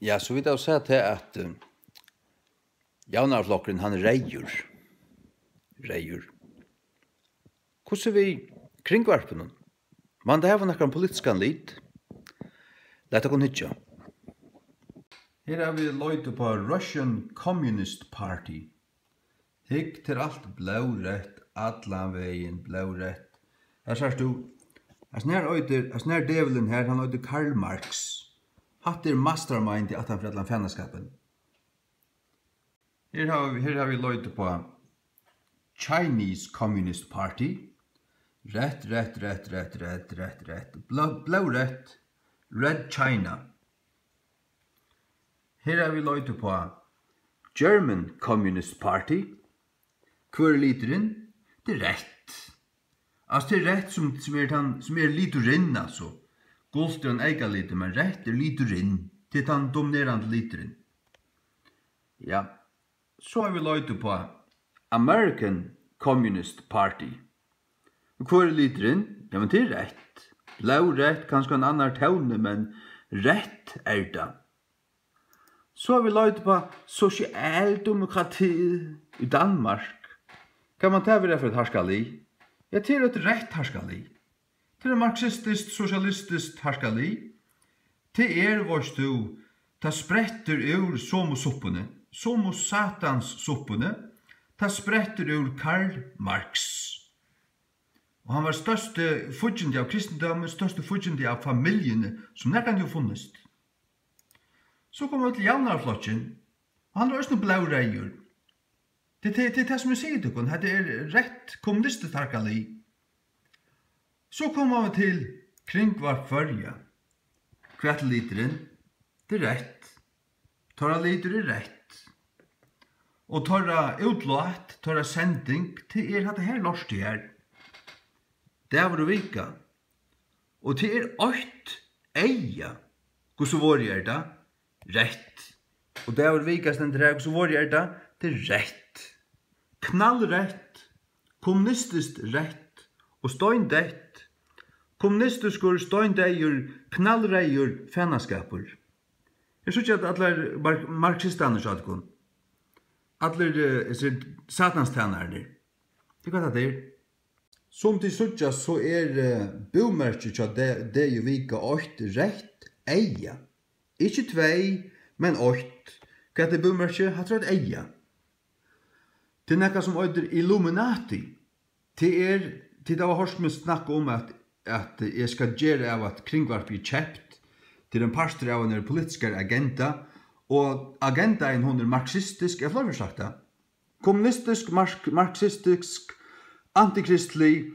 Ja, så vidt jeg har sett til at uh, Javnarflokken, han reier. Reier. Hvordan vi kringvarpen? Man, det her var nekkar politiska lid. Leta kon hitja. Her har vi løyte på Russian Communist Party. Hikk til alt blårett, allan vegin blårett. Her sørst du As nær øyder, as nær develen her, han øyder Karl Marx. Hatt er mastermind i 1814 fannaskapen. Her har vi, her har vi løyde på Chinese Communist Party. Rett, rett, rett, rett, rett, rett, rett. Blå, blå rett. Red China. Her har vi løyde på German Communist Party. Hvor er literen? Det er rett. Alltså det är rätt som som är han som är lite rinn alltså. Gult är en egen lite men rätt är lite rinn. Det är den dominerande lite rinn. Ja. Så har vi lite på American Communist Party. Och kvar är lite rinn. Ja men det är rätt. Blå rätt kanske en annan tone men rätt är det. Så har vi lite på socialdemokrati i Danmark. Kan man ta vid det för ett harskali? Ja, til et rett harskali. Til et marxistisk, sosialistisk harskali. Til er vårt du, ta spretter ur somosoppene, somos satans soppene, ta spretter ur Karl Marx. Og han var største fudgjende av kristendommen, største fudgjende av familjene, som nekkan jo funnest. Så kom vi til Jalnarflotjen, og han var også noen blaureier, Det det det, det som jeg sier til kun, det er rett kommunistarkali. Så kommer vi til kringvar førja. Kvart literen, det er rett. Torra liter er rett. Og torra utlåt, torra sending, det er hatt her lorst det her. Det er vore vika. Og det er åkt eia. Hvor så vore er det? Rett. Og det er vore vika stendt her, hvor så vore er det? Det er rett knallrett, kommunistiskt rett og støyndett, kommunistiskur støyndegjur, knallreigjur, fennaskapur. Jeg synes ikke at alle marxistaner sa det Alle uh, satanstænerne. Det er hva det er. Som til sutja så er uh, bomerkje det, det jo vika 8 rett eia. Ikke tvei, men 8. Hva er det bomerkje? Hatt rett eia. Det er nekka som øyder Illuminati. Det er, det var hørst min snakk om at, at jeg skal gjøre av at kringvarp er kjept til en parster av en politisk agenda, og agendaen hun er marxistisk, jeg får sagt det, kommunistisk, mark marxistisk, antikristlig,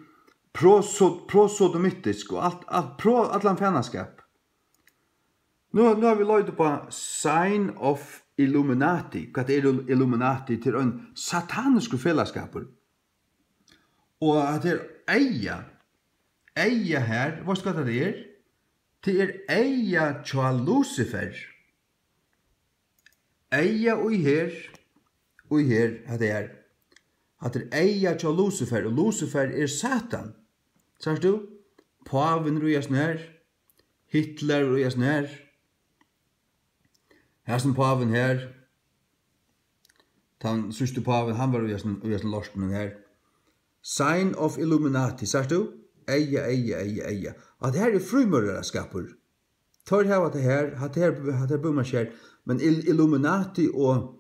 prosodomittisk pro og alt, alt, pro, alt, fennaskap. Nu, nu har vi løyde på Sign of Illuminati, hva er Illuminati til en satanisk fellesskap. Og at det er eia, eia her, hva skal det er? Det er eia tja Lucifer. Eia og her, og her, at det er. At det er eia tja Lucifer, og Lucifer er Satan. Sars du? Paven rujas nær, Hitler rujas nær, Hersen paven her, den sørste paven, han var ujasen, ujasen lorsten her. Sign of Illuminati, sier du? Eia, eia, eia, eia. det her er frumørere skapur. Tar her at det her, at her, at her bummer skjer, men Illuminati og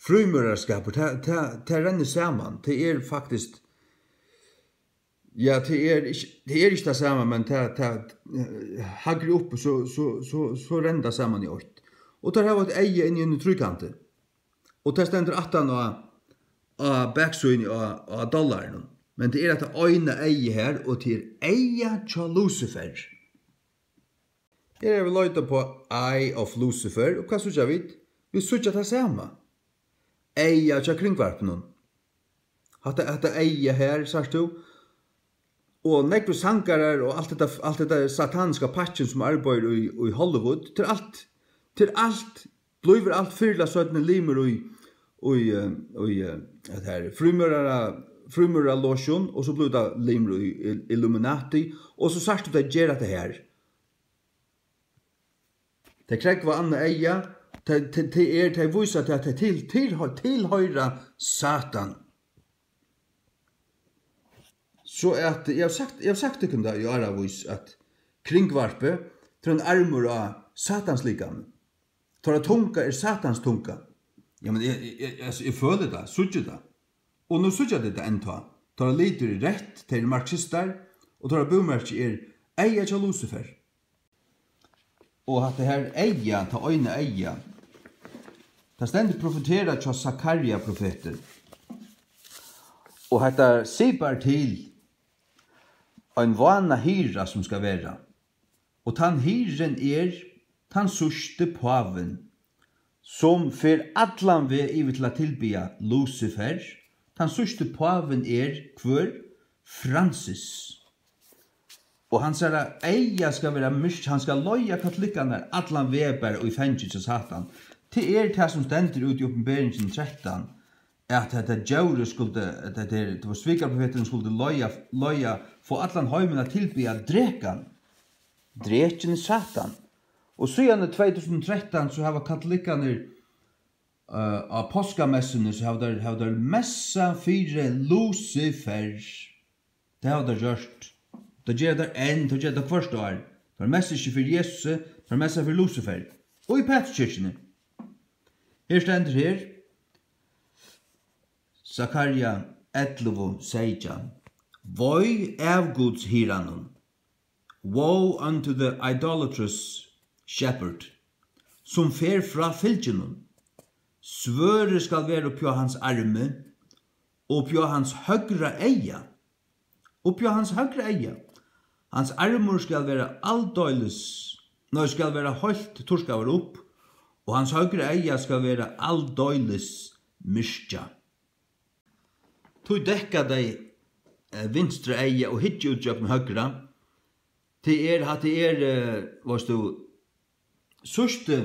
frumørere skapur, det renner saman, det er faktisk, Ja, det er ikke, det er ikke det samme, men det, det, det hakker opp, så, så, så, så renner det saman i åkt og der har et eie inni inni trykkante. Og der stender atan av, av backswing av, dollaren. Men det er at øyne eie her, og til eie tja Lucifer. Her er vi løyta på Eye of Lucifer, og hva sutja vi? Vi sutja det samme. Eie tja kringvarpnen. Hatta, hatta eie her, sagt du, og nekru sankarar og alt dette, alt dette sataniska patchen som arbeiðir í í Hollywood til alt til alt, blivir alt fyrla søtne limer og og og at her, frumurara frumurara lotion og så blivir det limer i Illuminati, og så sagt du det gjerra det her. Det krekva anna eia, det er det vise til at det til, til, tilhøyra satan. Så at, jeg har sagt, jeg har sagt det kunde, jeg har at kringvarpe, til en armur av satanslikan. Tar tunga er satans tunga. Ja, men jeg, jeg, jeg, jeg føler det, sutjer det. Og nå sutjer det det enda. Tar det rett til marxister, og tar det bomerkje er eia til Lucifer. Og at det her eia, ta øyne eia, ta stendig profetera tja Zakaria profeter. Og hetta sipar til ein vana hira som skal vera. Og tan hiren er tan suste paven, som fer allan ve i til tilbya Lucifer, tan suste paven er kvør Francis. Og han sier at eia skal være mykje han skal loja katolikkane allan veber og i fengi til satan. Til er det som stender ut i oppenberingen 13, at at at Jaure skulle at det, det var svikarprofeten skulle loja loja for allan heimen at tilbya drekan. Drekan satan. Og siden 2013 så har katolikkene uh, av påskamessene så har der, har der messa fire Lucifer. Det har der gjort. Det gjør der enn, det gjør der første år. Det er messa ikke for Jesus, det er messa for Lucifer. Og i Petkirkene. Her stender her. Zakaria 11, 16. Voi av Guds hiranum. Woe unto the idolatrous shepherd, som fer fra fylgjennom. Svøre skal være oppjå hans arme, oppjå hans høgra eia, oppjå hans høgra eia. Hans armur skal være aldøyles, når skal være holdt torskaver opp, og hans høgra eia skal være aldøyles myrkja. Tu dekka dei vinstre eia og hittje utjøkken høgra, til er hatt er, varst du, sørste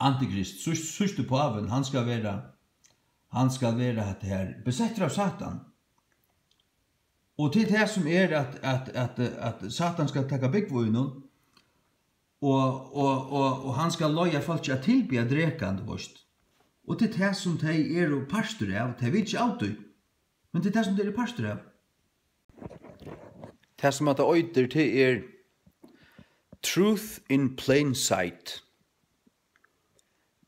antikrist, sørste, paven, han skal være, han skal være at her, besetter av Satan. Og til det som er at, at, at, at Satan skal takke byggvøynen, og, og, og, og han skal loja folk til å tilby at rekan. Og til det som de er og parster av, de vil ikke alltid, men til det som de er parster av. Det som at det øyder til er, Truth in Plain Sight.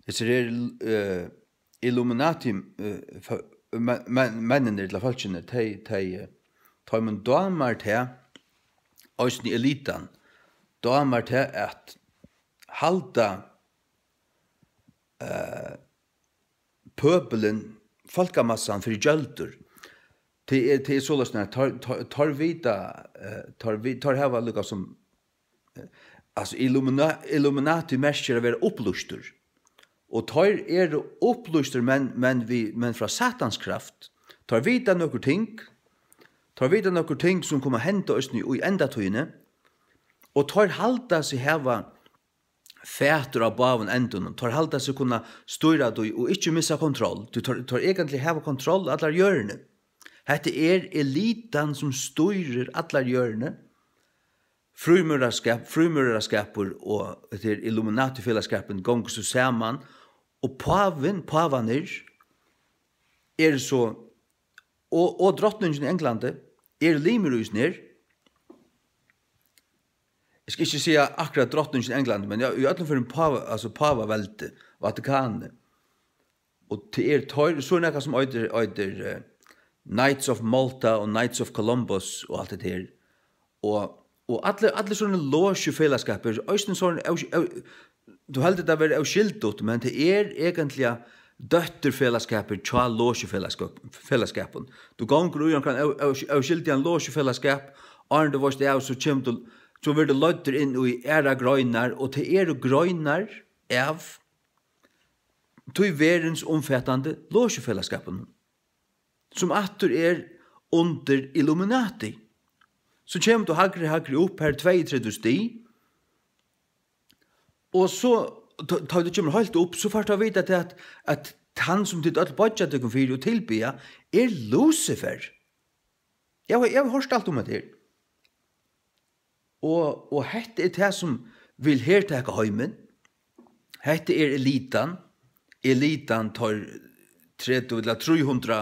Det er uh, Illuminati uh, mennene til folkene, de, de, de, man damer til, òsne elitan, damer til at halda uh, pøbelen, folkamassan fyrir gjöldur. Det er, det er sålösna, tar, tar, tar vita, tar, tar hava lukka som Alltså Illuminati, Illuminati mäskar vara upplustur. Och tar er upplustur men men vi men från Satans kraft. Tar vita nokkur ting. Tar vita nokkur ting som kommer hända oss nu i ända tøyne. Och tar halda seg hava fætur av bavun endun. tar halda seg kunna styra du og ikkje missa kontroll. Du tar, tar egentlig heva kontroll allar hjørne. Hette er elitan som styrir allar hjørne, frumurarskap, frumurarskapur og etter Illuminati-fellesskapen gonger så saman, og paven, pavanir, er så, og, og drottningen i Englande, er limerusnir, Jeg skal ikke si akkurat drottningen i England, men jeg er utenfor en pava, altså pavavelte, Vatikanet. Og til er tøyre, så er det som øyder, øyder uh, Knights of Malta og Knights of Columbus og alt det her. Og Og alle, alle sånne låsje fellesskaper, øysten sånne, du heldur det å være avskildot, men det er egentlig døtter fellesskaper tja låsje fellesskapen. Du gonger ui au avskildi en låsje fellesskap, arn det vorst av, så kjem du, så vil du løtter inn i era grøynar, og til er grøynar av tog verens omfattande låsje fellesskapen, som atur er under Illuminati så kjem du hakre, hakre opp her 32 sti, og så, tar du kommer helt opp, så får har vi det at, at han som ditt öll bodja tykken fyrir og tilbya er Lucifer. Jeg, jeg har hört alt om det her. Og, og hette er det som vil her ta heimen. Hette er elitan. Elitan tar 30 eller 300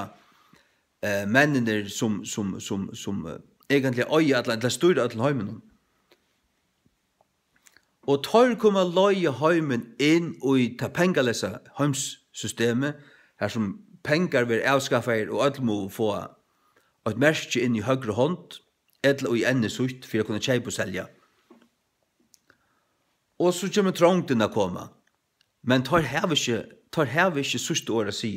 eh, mennene som, som, som, som, som egentlig øye alle, eller styrer alle heimen. Og tar kommer løye heimen inn i ta pengalesa heimssystemet, her som pengar vil avskaffa er, og alle må få et merke inn i høyre hånd, eller i ende sutt, for å kunne kjøpe og selja. Og så kommer trångten å komme. Men tar hev ikke, tar hev ikke sørste året si.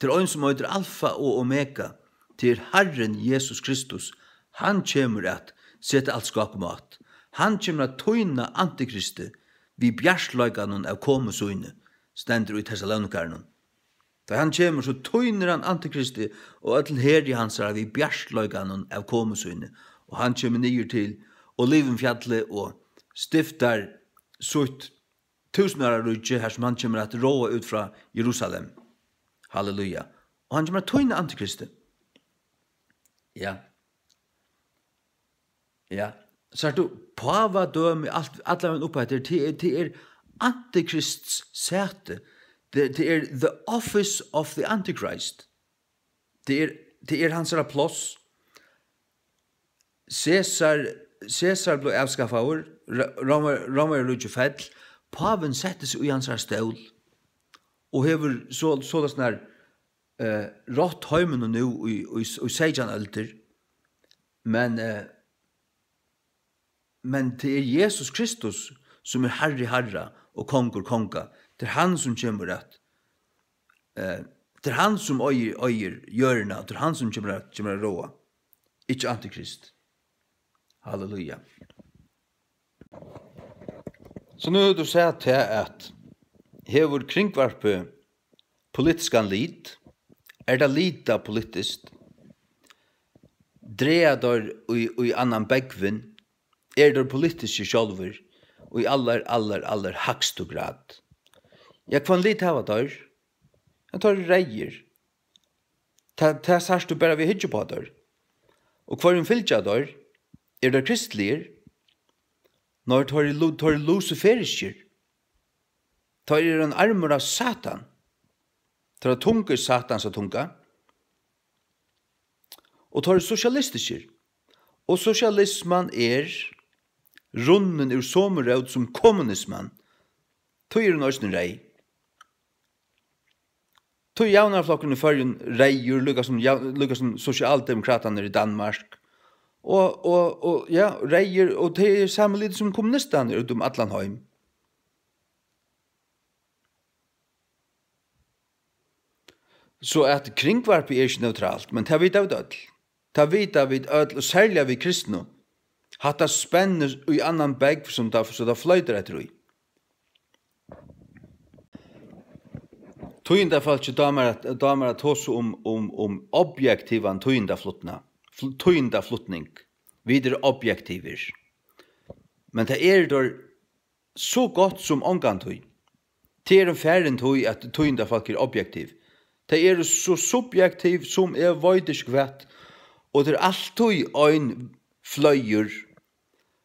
Til øyn som høyder alfa og omega, til Herren Jesus Kristus, Han kommer at sette alt skap mat. Han kommer at tøyne antikristet vi bjarsløykanon av komu søyne, stendur i Thessalonikarnon. Da han kommer, så tøyner han antikristet og ætlen her i hans er vi bjarsløykanon av komu søyne. Og han kommer nýr til og og stiftar sutt tusenara rujtje her som han kommer at råa ut fra Jerusalem. Halleluja. Og han kommer at tøyne antikristet. Ja, Ja. Så du pava døm alt alla vegn upp etter til til er antikrists sæte. Det det er the office of the antichrist. Det er det er hans plass. Caesar Caesar blå avskaffaur, Romer Romer lutje fell. Paven settes i hans stol. Og hevur så så der snar eh rått heimen og nu i i i sejan alter. Men eh men det er Jesus Kristus som er herre herre og konger konga. Det er han som kommer rett. Eh, det er han som øyer, øyer hjørna, det er han som kommer rett, kommer råa. Ikke antikrist. Halleluja. Så nu du sett til at hever kringvarpe politiskan lit, er det lita politiskt, dreier der i, i annan begvinn, er det politiske sjolver og i allar, allar, allar og grad. Ja, kvann lit hava der. Han tar reir. Ta, ta sarst du bara vi hitje på der. Og kvar en fylgja der, Er det kristlir? Når tar i tar luciferiskir? Tar er en armur av satan. Tar er tunga satans av tunga. Og tar er sosialistiskir. Og sosialisman er runnen ur sommerød som kommunismen, tog er nøysen rei. Tog jaunarflokken i førjen rei, lukka som, lukka som sosialdemokraterne i Danmark, og, og, og ja, reier, og det er samme lite som kommunistene ut om Atlanheim. Så at kringvarpi er ikke neutralt, men det vet vi ødel. Det vet vi ødel, og særlig vi kristne hatta spennir i annan bæg som da, så da fløyter etter ui. Tøynda falki damer at damer at hosu um um um objektivan tøynda flutna. Tøynda flutning. videre objektivir. Men det er dår så godt som ongan tøy. Det er en færen tøy at tøynda folk er objektiv. Det er så subjektiv som er veitisk vett. Og det er alltid ein fløyer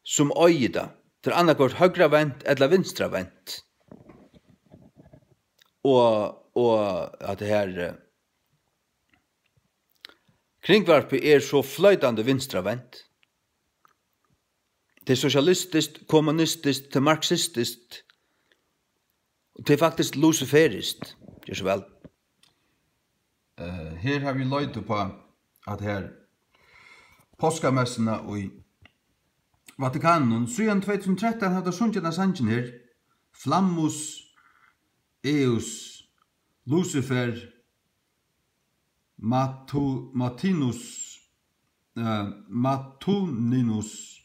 som øyda, til annakort høgra vent eller vinstra vent. Og, og at det her kringvarpet er så fløytande vinstra vent. Det er sosialistisk, kommunistisk, til marxistisk, og det er faktisk luciferist, gjør så vel. Uh, her har vi løyte på at her påskamessene og i Vatikanen, siden 2013 hadde sunnkjent av sangen her, Flammus, Eus, Lucifer, Matu, Matinus, uh, Matuninus,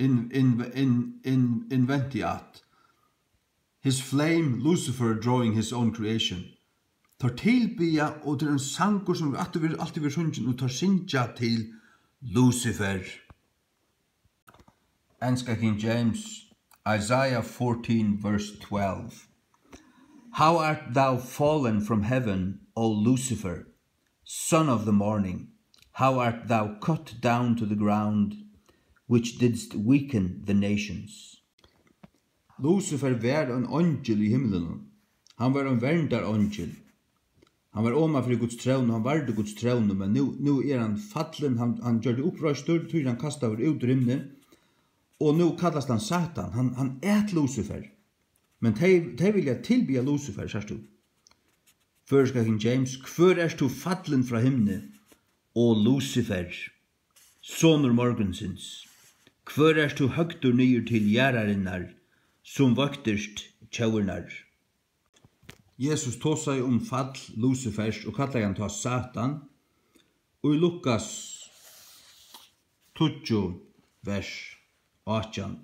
in, in, in, in, inventiat, his flame, Lucifer, drawing his own creation. Tar tilbya, og det er en sangur som alltid vil alltid vil sunnkjent, og tar sinja til Lucifer. Lucifer. Enska King James, Isaiah 14 verse 12. How art thou fallen from heaven, O Lucifer, son of the morning? How art thou cut down to the ground, which didst weaken the nations? Lucifer var en angel i himmelen. Han var en verndar angel. Han var oma för Guds tron, han var Guds tron, men nu, nu er han fallen, han, han gör det upprörstur, tyr han kastar ut rymnen, Og nu kallas han Satan. Han han ät Lucifer. Men te te vilja jag Lucifer så du. Förska King James kvör er du fallen fra himne O Lucifer sonur morgensins. Kvör er du høgtur och til till som vakterst tjauernar. Jesus tåsa i om fall Lucifers og kallar han ta Satan. Og i Lukas 20 vers 18.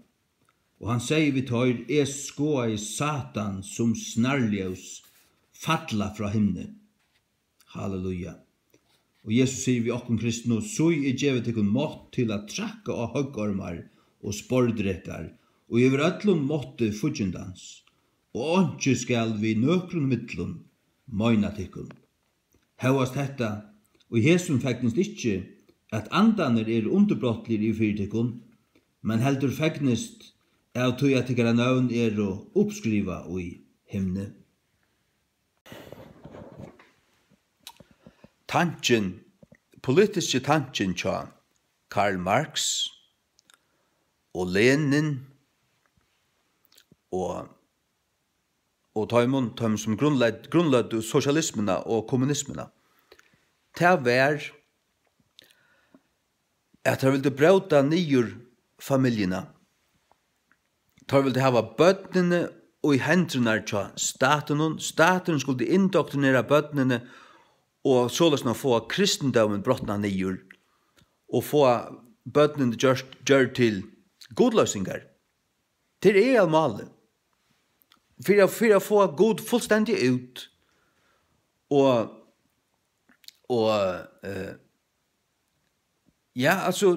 Og han sier vi tar, er skoa i satan som snarljøs, falla fra himne. Halleluja. Og Jesus sier vi okken kristne, så er djevet ikkun mått til å trakka av høggormar og spordrekar, og iver öllum måtte fudgjendans, og ondje skal vi nøkron mittlun, møyna tikkun. Hauast hetta, og Jesum fæknast ikkje, at andaner er underbrottlir i fyrtikkun, men heldur fegnist av tog at ikkara navn er å oppskriva i himne. Tanken, politiske tanken tja Karl Marx og Lenin og og tøymon tøym som grunnleit grunnleit sosialismen og kommunismen. Ta vær at han ville brauta nýjur familjene. Tar vil det hava bøttene og i hendrene tja staten. Staten skulle indoktrinera bøttene og såleis nå få kristendommen brotna nyer og få bøttene gjør, gjør til godløsningar. Det er almalig. Fyrir fyrir få god fullstendig ut og og eh Ja, altså,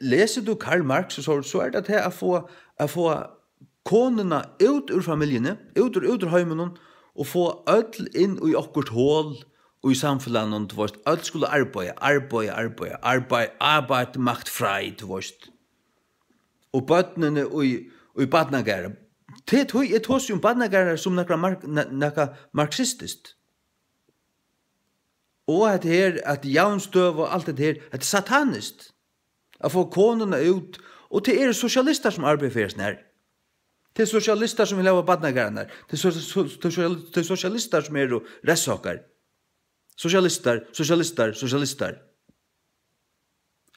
leser du Karl Marx, så, så er det til å få, å få konene ut ur familjene, ut ur, ut ur heimen, og få ødel inn i okkurt hål, og i samfunnet, og du vet, ødel skulle arbeide, arbeide, arbeide, arbeide, arbeide, makt frei, du vet. Og bøtnene og i, og i badnagere. Det er tog, jeg tog seg om badnagere som nekka, mark, nekka marxistisk. Og at her, at jaunstøv og alt det her, at det er satanist. At få konene ut, og det er sosialister som arbeider for sånn. Det er sosialister som vil lave badnagarene. Det er sosialister som er restsaker. Sosialister, sosialister, sosialister.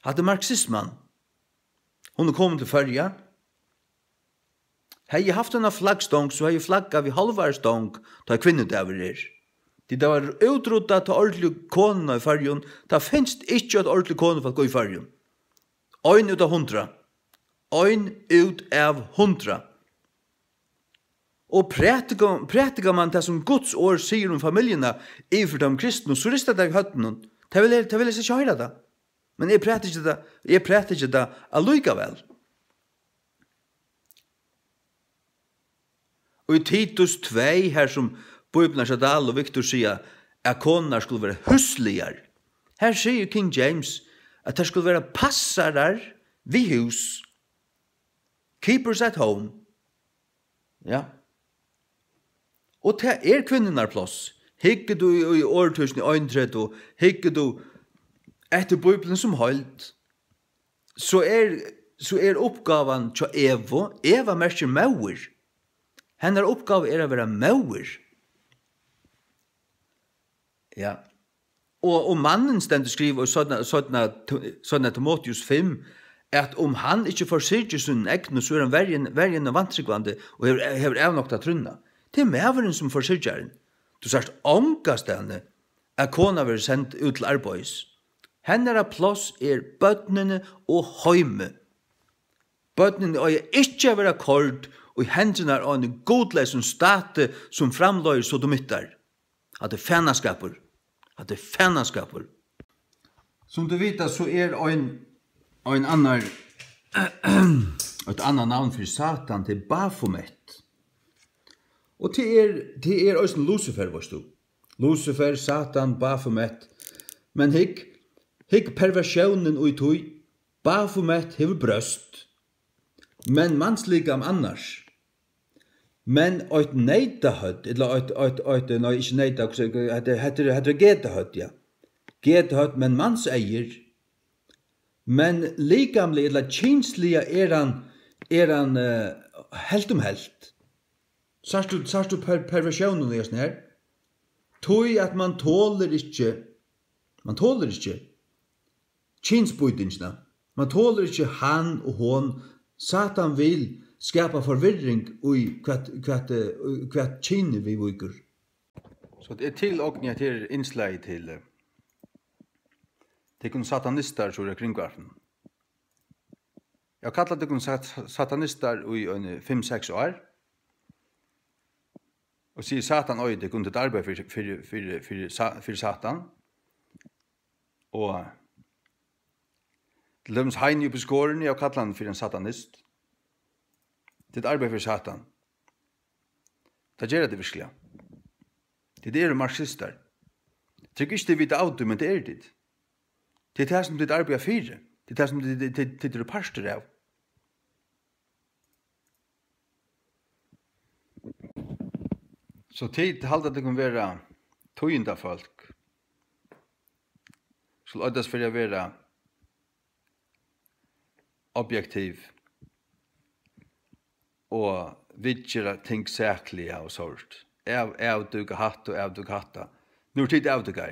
At det er marxismen. Hun er kommet til følge. Hei, jeg haft en flaggstong, så hei jeg flagga vi halvar stong, da kvinnet over er. Det det var utrota til ordentlig kona i fargen. Det finnes ikke et ordentlig kona for å gå i fargen. Ein ut av hundra. Ein ut av hundra. Og prætika man det som Guds år sier om familjena i for de kristne, så ristet det i høtten. Det vil, det vil jeg ikke høre det. Men jeg prætik ikke det, jeg prætik ikke det allikevel. Og i Titus 2, her som, Bibeln Shadal og Victor sier at konar skulle være husligar. Her sier King James at det skulle være passarar vi hus. Keepers at home. Ja. Og det er kvinnenar plass. Hikker du i åretusen i øyntret og hikker du etter Bibelen som holdt. Så er, så er oppgavan til Evo. Eva merker mauer. Hennar oppgave er å være mauer. Mauer Ja. Og, og mannen stendur skriva i sånne, sånne, sånne Timotheus 5, at om han ikkje forsyrker sin egnu, så er han vergen, verjen og vantrykvande, og hever, hever av nokta trunna. Det er meveren som forsyrker han. Du sagt, omgast henne, at kona vil sendt ut til arbeids. Hennara plås er bøtnene og høyme. Bøtnene er ikkje vera kord, og hendene er en godleisen state som framløy sodomittar at det er fennaskaper, at det er fennaskaper. Som du vita så er ein, ein annar, et annar navn for Satan til Baphomet. Og til er, til er også Lucifer, varst du. Lucifer, Satan, Bafomet. Men hikk, hikk perversjonen og i tog, Bafomet hever brøst, men mannsligam annars. Men eit neita høtt, eller eit, eit, eit, nei, ikkje neita, heter, heter, heter geta høtt, ja. Geta høtt, men mans eier. Men likamlig, eller kinsliga er han, er han uh, helt om helt. Sars du, sars du per, perversjonen i her? Tøy at man tåler ikkje, man tåler ikkje kinsbøytingene. Man tåler ikkje han og hon. Satan vil skapa forvirring i kvart kvart kvart kine vi vikur. Så det er til ognia til innslag til Det kun satanistar så kring kvarten. Jag kallar det kun satanistar i en 5-6 år. Og sier satan oi, det til arbeid for, for, for, for, for satan. Og Lums Heini på skåren, jag kallar han for en satanist. Det er arbeid for satan. Det gjør det virkelig. Det er marxister. Det er ikke det vi tar av det, men det er det. Det er det som det arbeid er fire. Det er det som det er parster av. Så tid halda det kan være tøynda folk. Så løydas for å være objektiv. Objektiv og vidtjera ting sækliga og sort. Av, av duka hatt og av duka hatta. Nu er tid av duka.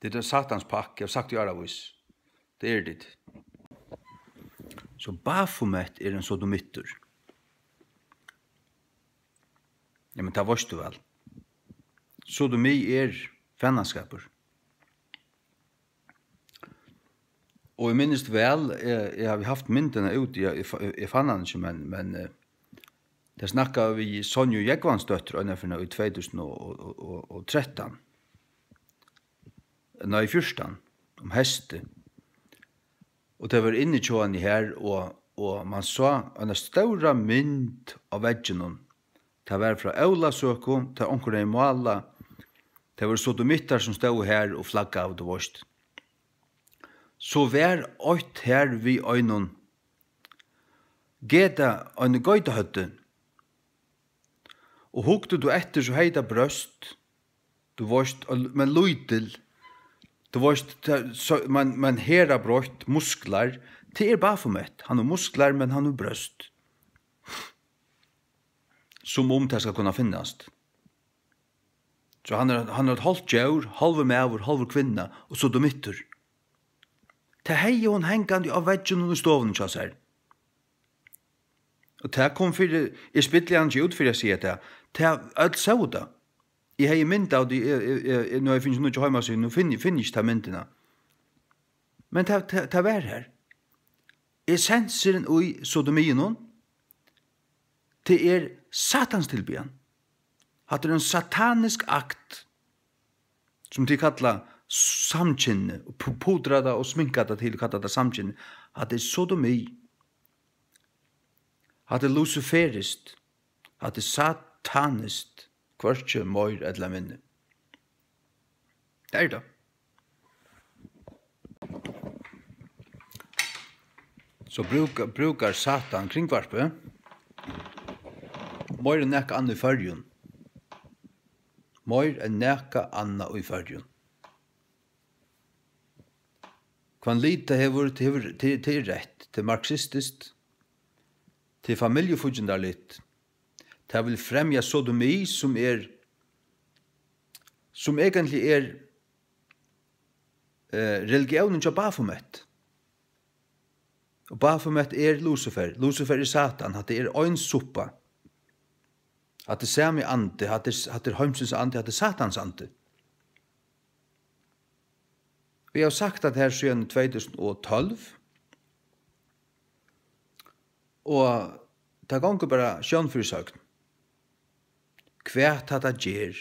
Det er den satans pakke, jeg har sagt i aravis. Det er dit. Så Baphomet er en sodomitter. Ja, men ta varst du vel. Sodomi er fennanskaper. Og jeg minnes vel, jeg, jeg har haft myndene ute, jeg, jeg, jeg fann han ikke, men, men Det snakka vi i Sonja Jekvansdøtter ennefina i 2013. Nei, i fyrstan, om heste. Og det var inne tjåan i her, og, og man sa en større mynd av veggen. Det var fra Aula søko, til onkur i Mala. Det var sodomittar som stod her og flagga av det vorst. Så vær ått her vi øynon. Geta en gøytehøtte, Og hukte du etter så heita brøst, du varst, men luitil, du varst, man, man hera brøst, musklar, det er bare for møtt. Han har musklar, men han har brøst. Som om det skal kunne finnast. Så han er, han er et halvt djaur, halve mever, halve kvinna, og så du mittur. Det hei hon han hengande av veggen og stovene, kjass her. Og det kom fyrir, jeg spittelig han ikke ut fyrir å si det, det er alt så det. Jeg har mynd av det, nå jeg finnes noe hjemme seg, nå finner jeg ikke de myndina. Men det er vær her. Essenseren i sodomien hon, det er satans tilbyen. At det er en satanisk akt, som de kallar samkynne, og pudrada og sminkada til kallada samkynne, at det er sodomi, Hatt er luciferist, hatt er satanist, kvartje møyr etla minne. Det er det. Så bruk, brukar satan kringvarpe, møyr enn nekka anna i fyrjun. Møyr enn nekka anna i fyrjun. Kvann lita hevur til rett, til marxistist, til familjefugjindarlitt. Det vil fremja sodomi som er som egentlig er eh, religionen til Baphomet. Og Baphomet er Lucifer. Lucifer er Satan. At det er ein suppa. At det sami ante, at er, at det er heimsens ante, at det er Satans ante. Vi har sagt at her siden 2012, og ta gongur bara sjón fyrir søgn. Kvært hata ger,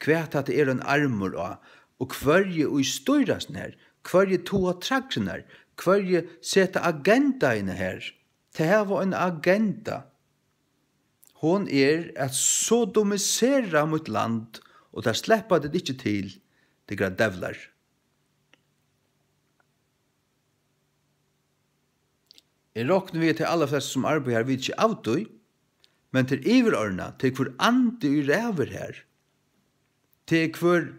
kvært hata er ein armur og og kvørje og støyrast nær, kvørje to traksen nær, kvørje seta agenda inne her. Det her var en agenda. Hon er at så domisera mot land, og der sleppa det ikkje til, det gra devlar. Jeg råkner vi til alle flest som arbeider her, vi ikke avdøy, men til iverørna, til hver andi i ræver her, til hver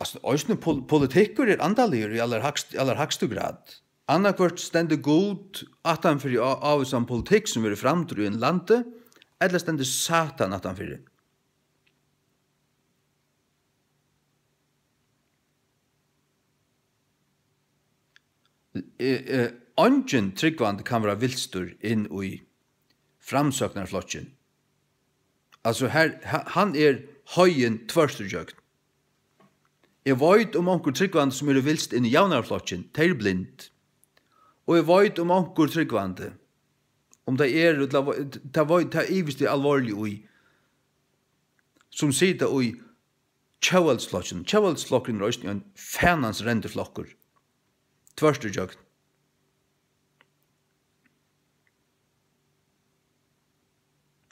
altså, òsne pol politikker er andaligur i aller, hakst, aller hakstu grad. Anna kvart stende god atan fyrir avisan politikk som er framdru i en lande, eller stendur satan atan fyrir. eh, ongen tryggvand kan være vilstur inn i framsøknarflotjen. Altså her, han er høyen tvørsturjøkt. Jeg veit om onker tryggvand som er vilst inn i javnarflotjen, teir blind. Og jeg veit om onker tryggvand, om det er, det er ivist det alvorlig ui, som sida ui tjøvaldsflotjen. Tjøvaldsflokken er òsni en fænans rendeflokkur. Tvørsturjøkt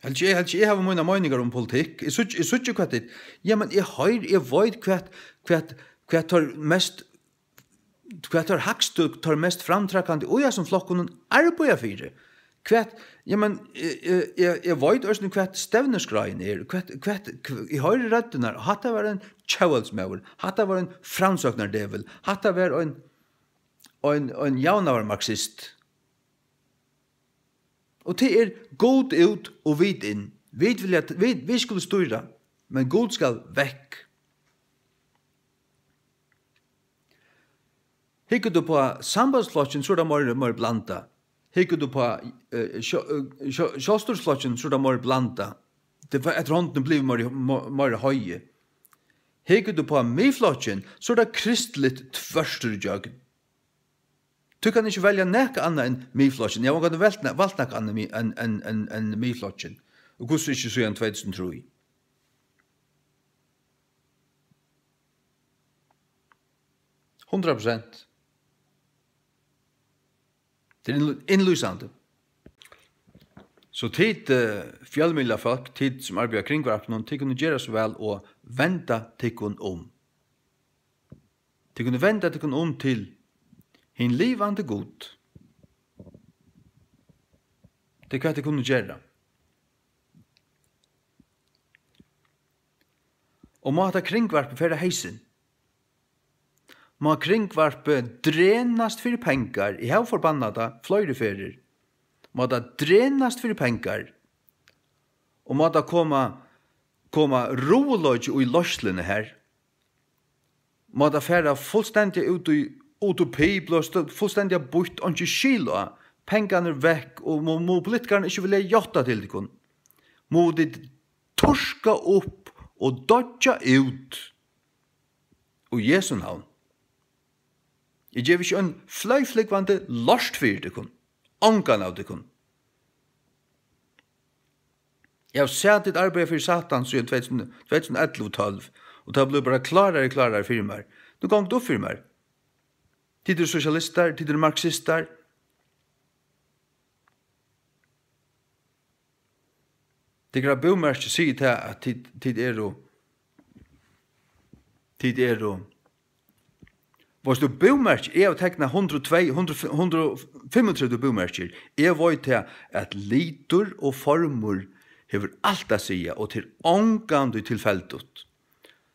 Helt ikke, helt ikke, jeg har mine meninger om politikk. Jeg synes ikke hva det. Ja, men jeg har, jeg vet hva, hva, hva tar mest hva tar hakstøk tar mest framtrakkande og jeg som flokken arbeider for Kvætt, ja men jeg jeg jeg vet også hva stevnerskrein er. Hva, hva, jeg har i høyre hatt det var en ein hatt det var en Fransøknar hatt det var ein ein ein jaunar marxist Og det er god ut og vit inn. Vi vil at vi, vi skulle styra, men god skal vekk. Hikker du på sambandsflotjen, så er det mer, mer blanda. Hikker du på uh, sjåstorsflotjen, så er det mer blanda. Det var etter hånden blir mer, mer, mer høye. Hikker du på miflotjen, så er det kristelig tversterjøgn. Du kan ikke velge nekka anna enn miflotjen. Jeg kan velge valgt nekka anna enn en, en, en miflotjen. Og hvordan ikke så igjen 2003. Hundra prosent. Det er innlysande. Så tid uh, fjallmilla folk, tid som arbeider kring hverandre, tid kunne gjøre så vel og venda tikkun om. Tid kunne venda tikkun om til hin livande god. Det kan det kunne gjøre. Og må hatt kringvarpe færa heisen. Må kringvarpe drenast fyrir pengar. Jeg har forbannat det fløyre fyrir. Må hatt drenast fyrir pengar. Og må hatt koma, koma rolodj i lorslene her. Må hatt færa fullstendig ut i utopi blåst fullstendig bort og ikke skilo Pengene er vekk, og må, må politikerne ikke vilja jotta til det kun. Må de torska opp og dodja ut. Og Jesu navn. Jeg gjev ikke en fløyflikvante lorst fyrir det kun. Ongan av det kun. Jeg har sett ditt arbeid for Satan siden 2011-12, og det ble bare klarere og klarere for meg. Nå gong du for meg tid er sosialister, tid er marxister. Det er bømersk å si til at tid, tid er jo tid er jo Hvis du bomersk, er å tekna 102, 135 bomersker, er var til at litur og formur hever alt å sige, og til ångan du tilfeldet.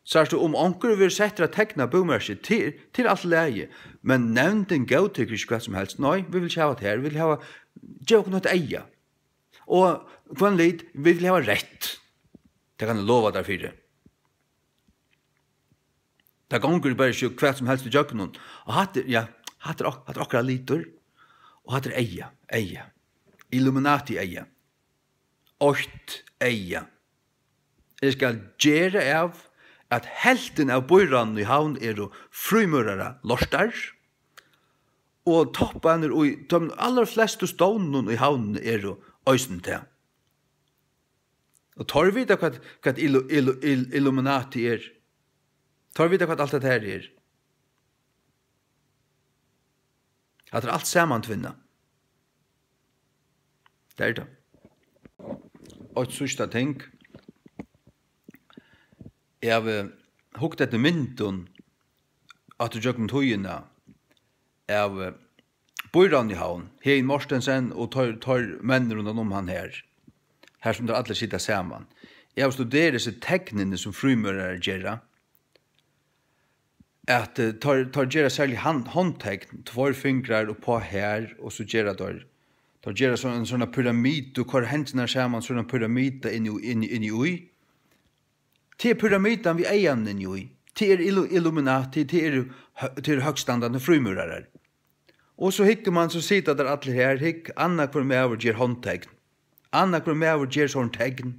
Sars du om onker vil settra tekne boomershit til, til alt leie, men nevnden gautykker ikke hva som helst, nei, vi vil kjava til her, vi vil hava, gjør noe eia. Og hva en lid, vi vil hava rett. Det kan jeg lova der fire. Det gonger bare ikke hva som helst i noen. og hatt ja, hatter, ok, hatter okra litur, og hatter eia, eia, Illuminati eia, ocht eia. Jeg skal gjere av, at helten av bøyran i havn er jo frumørere lorstar, og toppan er og de aller fleste stånden i havn er og øysen til. Og tar vi da hva, hva il, il, il, Illuminati er? Tar vi da hva alt det her er? At det er alt samantvinna. Det er det. Og et sørste ting jeg har hukt etter mynden at du gjøkken tøyene av Bøyran i havn, Hein Morstensen og tar, tar mennene rundt om han her, her som de alle sitter sammen. Jeg har studeret disse teknene som frumører gjør, at uh, tar, tar gjør særlig hand, håndtekn, tvær fingrar og på her, og så gjør det Tar gjør en sånn pyramid, og hver hendene er sammen, sånn pyramid inn i inn inni, inni, inni, til pyramiden vi eianen jo i, til er Illuminati, til er, til høgstandande frumurarar. Og så hikker man, så sitter der alle her, hikk, anna hver med over gjer håndtegn, anna hver med over gjer tegn.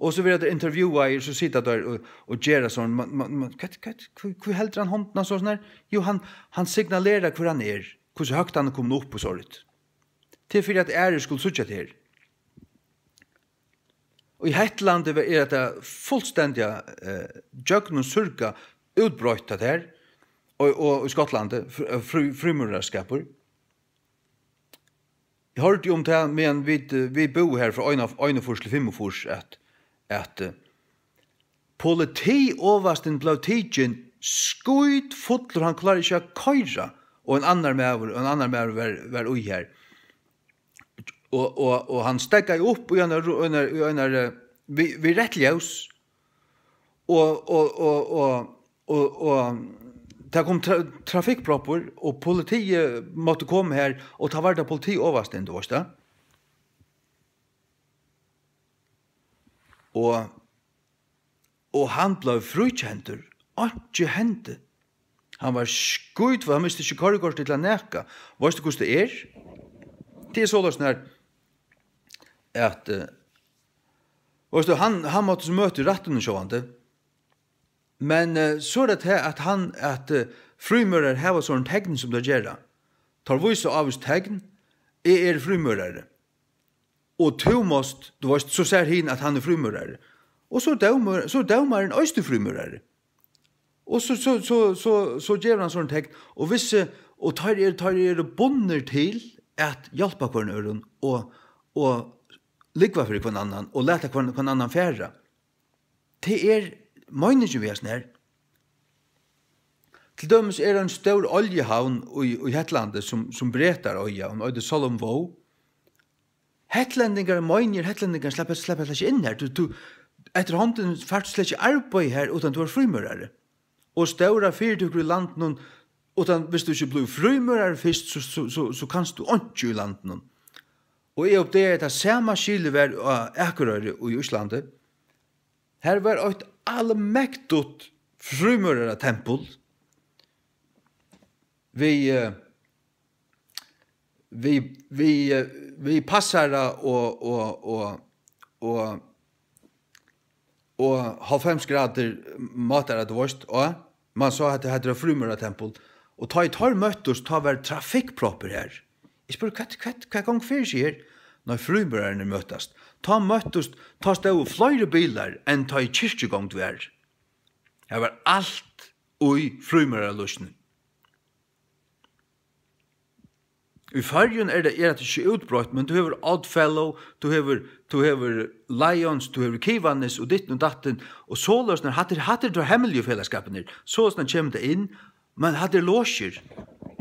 Og så vil jeg intervjua er, så sitter der og, og gjør sånn, man, man, man, hvor helder han hånden sånn her? Jo, han, han signalerer hvor han er, hvor høgt han er kommet opp på såret. Til for at ære skulle suttet her. Og i Hettlandet er det fullstendiga eh, djøgn og surga utbrøyta der, og, og i Skottlandet, fr, frimurarskapur. Jeg hørte jo om det, men vi, vi bo her fra Øynefors til Fimmefors, at, at uh, politi oversten blei tidsin skuit fotler, han klarer ikke å køyre, og en annan mever, og en annar mever var, var ui her og og og han stekka ju upp och gör en en en vi vi rett ljus og og og og og og Det kom tra trafikpropper, og politiet måtte komme her, og ta vart av politi overst enn du det. Og, og han ble frukjentur, ikke hendte. Han var skudd, for han miste ikke korrekort til å neka. Varst du hvordan det er? Det er sånn her, at uh, du, han, han måtte så møte retten og. Men uh, så er det at han at uh, frumører heva sånn tegn som det gjerra. Tar vise av oss tegn, er er frumørere. Og to måst, du vet, så ser hin at han er frumørere. Og så dømer, så dømer en øyste frumørere. Og så, så, så, så, så gjør han sånn tegn. Og hvis, og tar er, tar er bonner til at hjelpa på og, og likva fyrir kvann annan og leta kvann, kvann annan færa. Det er møyningen vi er snær. Til dømes er en stor oljehavn i, i Hetlandet som, som bretar øya, og øyde Solomvo. Hetlendingar møyninger, hetlendingar slipper slipper slapper inn her. Du, du, etter hånden fært slipper ikke arbeid her utan du er frimurare. Og ståra fyrtukur i landen utan hvis du ikke blir frimurare fyrst så, så, så, så, så kanst du ikke i landen. Og jeg oppdager det samme skille var av Ekerøyre og i Íslandi. Her var et allmektot frumørere tempel vi vi vi vi passara og og og og og 90 grader matar at vårt og man sa at det hadde frumøra tempel og ta i tar møttes ta var trafikkpropper her. Jeg spør hva hva hva gang fer skjer? når frubrøderne møttast. Ta møttust, ta stå fløyre bilar enn ta i kyrkjegong du er. Det var alt ui frubrøderne I fargen er det er at det ikke utbrøtt, men du hever Oddfellow, du hever, du hever Lions, du hever Kivanis og ditt og datten, og så løsner, hatter, hatter du hemmelige fellesskapen her, så løsner kommer det inn, men hatter låser,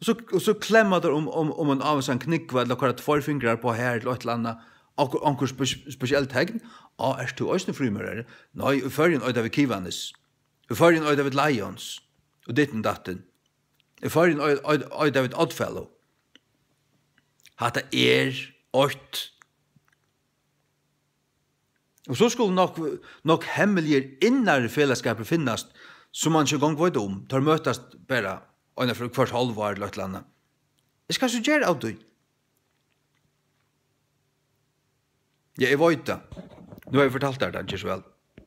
Och så och så klämmer det om om om en avsan knickvad eller kvar två fingrar på här eller ett annat och ankor speciellt hägn. a är du ösn frymmer? Nej, i förrän öde vi Kivanis. I förrän öde vi Lions. Och det den datten. I förrän öde vi Oddfellow. Hatta er ort Og så skulle nok, nok hemmelige innare fellesskaper finnast som man ikke gong vet om, tar møtast bare og for kvart halvår eller et eller annet. Jeg skal så gjøre av du. Ja, jeg vet det. Nå har jeg fortalt deg det, ikke så vel.